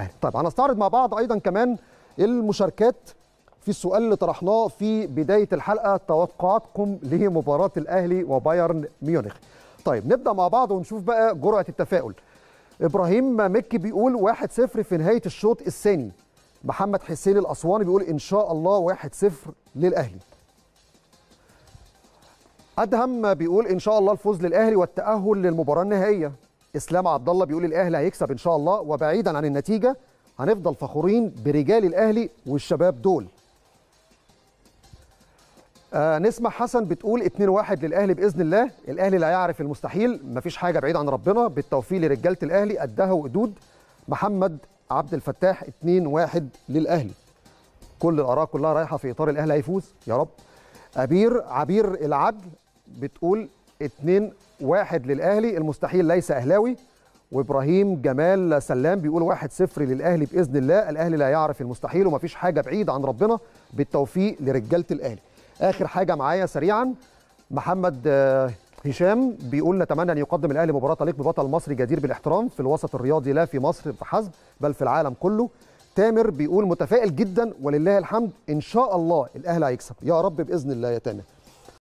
الاهلي طيب هنستعرض مع بعض أيضا كمان المشاركات في السؤال اللي طرحناه في بداية الحلقة. توقعاتكم لمباراة الأهلي وبايرن ميونخ. طيب نبدأ مع بعض ونشوف بقى جرعة التفاؤل. إبراهيم مكي بيقول 1-0 في نهاية الشوط الثاني. محمد حسين الأسواني بيقول إن شاء الله 1-0 للأهلي. أدهم بيقول إن شاء الله الفوز للأهلي والتأهل للمباراة النهائية. إسلام عبد الله بيقول الأهلي هيكسب إن شاء الله وبعيدا عن النتيجة هنفضل فخورين برجال الأهلي والشباب دول. آه نسمع حسن بتقول 2-1 للأهلي بإذن الله الأهلي لا يعرف المستحيل مفيش حاجة بعيد عن ربنا بالتوفيق لرجالة الأهلي قدها وقدود محمد عبد الفتاح 2-1 للأهلي. كل الآراء كلها رايحة في إطار الأهلي هيفوز يا رب. أبير عبير العدل بتقول 2 1 للأهلي المستحيل ليس أهلاوي. وإبراهيم جمال سلام بيقول 1 0 للأهلي بإذن الله. الأهلي لا يعرف المستحيل ومفيش حاجة بعيدة عن ربنا. بالتوفيق لرجالة الأهلي. آخر حاجة معايا سريعا. محمد هشام بيقول نتمنى أن يقدم الأهلي مباراة تليق ببطل مصري جدير بالاحترام في الوسط الرياضي لا في مصر فحسب بل في العالم كله. تامر بيقول متفائل جدا ولله الحمد إن شاء الله الأهلي هيكسب. يا رب بإذن الله يا تامر.